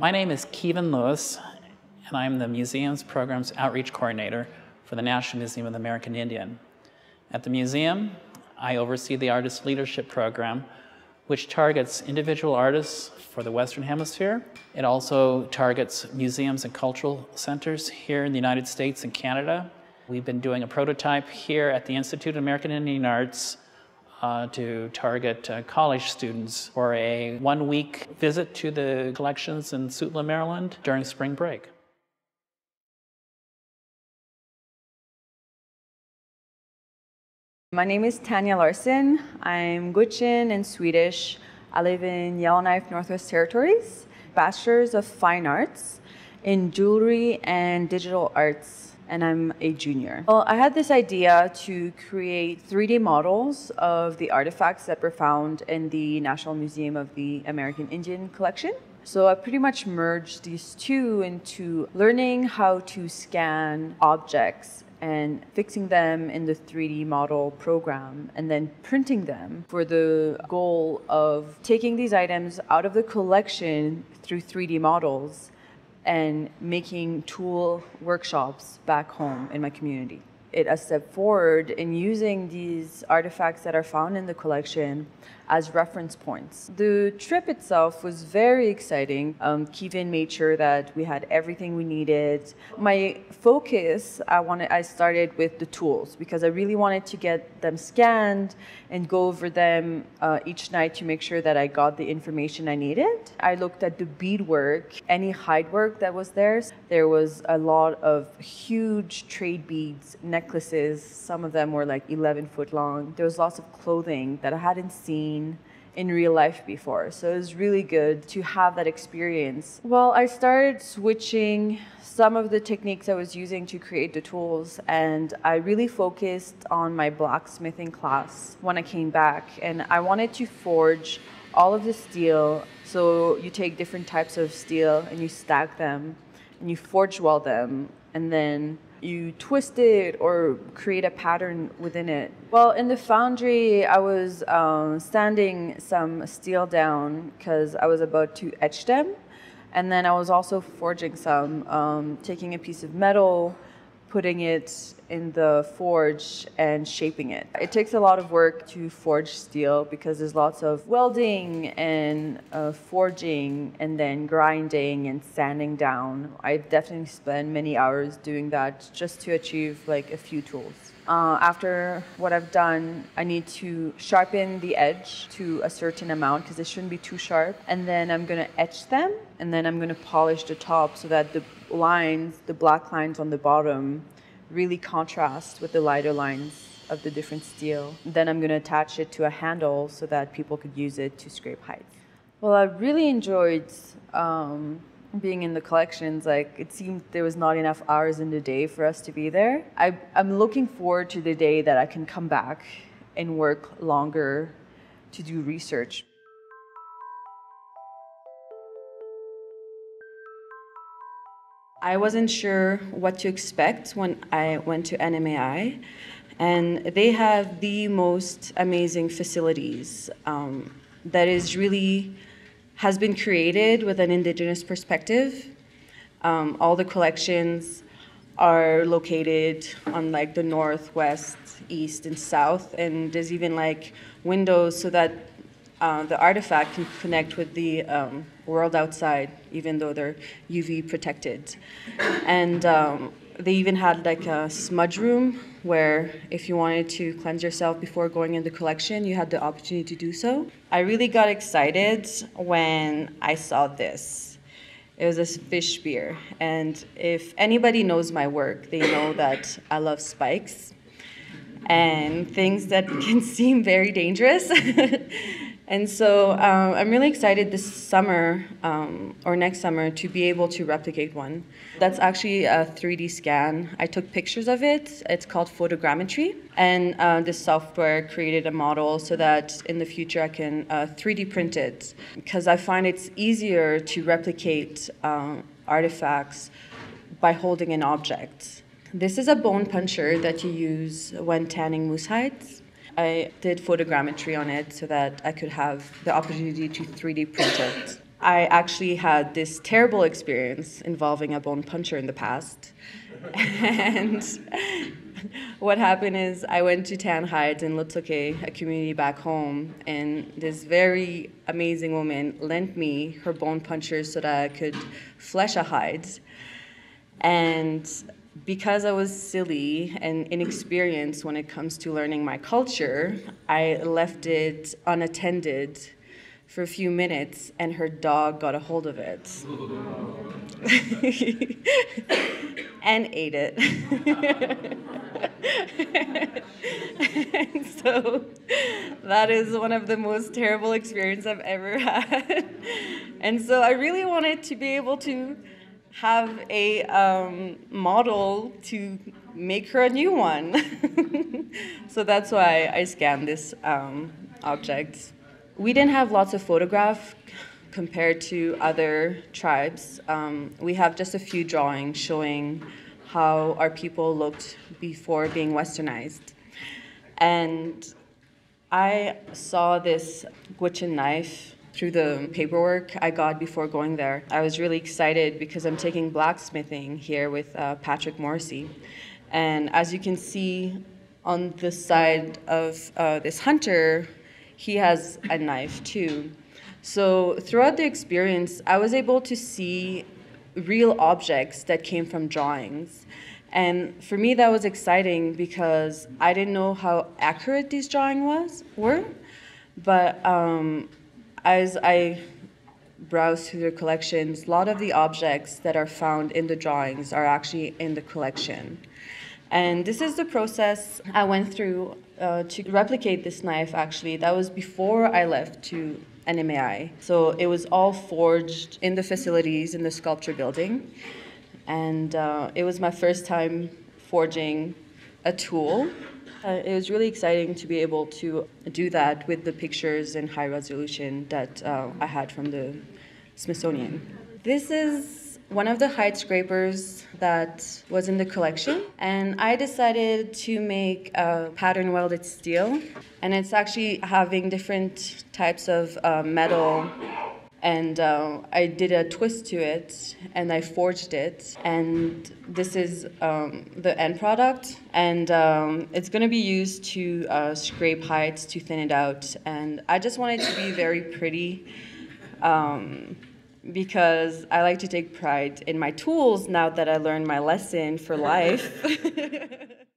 My name is Kevin Lewis, and I'm the Museum's Programs Outreach Coordinator for the National Museum of the American Indian. At the museum, I oversee the Artist Leadership Program, which targets individual artists for the Western Hemisphere. It also targets museums and cultural centers here in the United States and Canada. We've been doing a prototype here at the Institute of American Indian Arts uh, to target uh, college students for a one week visit to the collections in Suitland, Maryland during spring break. My name is Tania Larsson. I'm Gwich'in and Swedish. I live in Yellowknife, Northwest Territories. Bachelor's of Fine Arts in Jewelry and Digital Arts, and I'm a junior. Well, I had this idea to create 3D models of the artifacts that were found in the National Museum of the American Indian collection. So I pretty much merged these two into learning how to scan objects and fixing them in the 3D model program and then printing them for the goal of taking these items out of the collection through 3D models and making tool workshops back home in my community. It a step forward in using these artifacts that are found in the collection as reference points. The trip itself was very exciting. Um, Kevin made sure that we had everything we needed. My focus, I wanted, I started with the tools because I really wanted to get them scanned and go over them uh, each night to make sure that I got the information I needed. I looked at the beadwork, any hide work that was there. There was a lot of huge trade beads, necklaces. Some of them were like 11 foot long. There was lots of clothing that I hadn't seen in real life before. So it was really good to have that experience. Well, I started switching some of the techniques I was using to create the tools, and I really focused on my blacksmithing class when I came back. And I wanted to forge all of the steel. So you take different types of steel and you stack them and you forge weld them, and then you twist it or create a pattern within it. Well, in the foundry, I was um, sanding some steel down because I was about to etch them. And then I was also forging some, um, taking a piece of metal, putting it in the forge and shaping it. It takes a lot of work to forge steel because there's lots of welding and uh, forging and then grinding and sanding down. I definitely spend many hours doing that just to achieve like a few tools. Uh, after what I've done, I need to sharpen the edge to a certain amount because it shouldn't be too sharp. And then I'm going to etch them and then I'm going to polish the top so that the lines, the black lines on the bottom, really contrast with the lighter lines of the different steel. Then I'm going to attach it to a handle so that people could use it to scrape height. Well, I really enjoyed um, being in the collections. Like it seemed there was not enough hours in the day for us to be there. I, I'm looking forward to the day that I can come back and work longer to do research. I wasn't sure what to expect when I went to NMAI, and they have the most amazing facilities um, that is really has been created with an indigenous perspective. Um, all the collections are located on like the northwest, east, and south, and there's even like windows so that uh, the artifact can connect with the um, world outside, even though they're UV protected. And um, they even had like a smudge room where if you wanted to cleanse yourself before going in the collection, you had the opportunity to do so. I really got excited when I saw this. It was a fish spear. And if anybody knows my work, they know that I love spikes and things that can seem very dangerous. And so um, I'm really excited this summer um, or next summer to be able to replicate one. That's actually a 3D scan. I took pictures of it. It's called photogrammetry. And uh, this software created a model so that in the future I can uh, 3D print it because I find it's easier to replicate um, artifacts by holding an object. This is a bone puncher that you use when tanning moose hides. I did photogrammetry on it so that I could have the opportunity to 3D print it. I actually had this terrible experience involving a bone puncher in the past. and what happened is I went to Tan Heights in Lutuke, a community back home, and this very amazing woman lent me her bone puncher so that I could flesh a hide. And because I was silly and inexperienced when it comes to learning my culture, I left it unattended for a few minutes and her dog got a hold of it and ate it. and so that is one of the most terrible experiences I've ever had. and so I really wanted to be able to have a um, model to make her a new one. so that's why I scanned this um, object. We didn't have lots of photographs compared to other tribes. Um, we have just a few drawings showing how our people looked before being westernized. And I saw this Gwich'in knife through the paperwork I got before going there. I was really excited because I'm taking blacksmithing here with uh, Patrick Morrissey. And as you can see on the side of uh, this hunter, he has a knife too. So throughout the experience, I was able to see real objects that came from drawings. And for me, that was exciting because I didn't know how accurate these drawings were. But um, as I browse through the collections, a lot of the objects that are found in the drawings are actually in the collection. And this is the process I went through uh, to replicate this knife, actually. That was before I left to NMAI. So it was all forged in the facilities in the sculpture building. And uh, it was my first time forging a tool uh, it was really exciting to be able to do that with the pictures in high resolution that uh, I had from the Smithsonian. This is one of the hide scrapers that was in the collection, and I decided to make a pattern welded steel, and it's actually having different types of uh, metal and uh, I did a twist to it and I forged it. And this is um, the end product. And um, it's going to be used to uh, scrape hides to thin it out. And I just want it to be very pretty um, because I like to take pride in my tools now that I learned my lesson for life.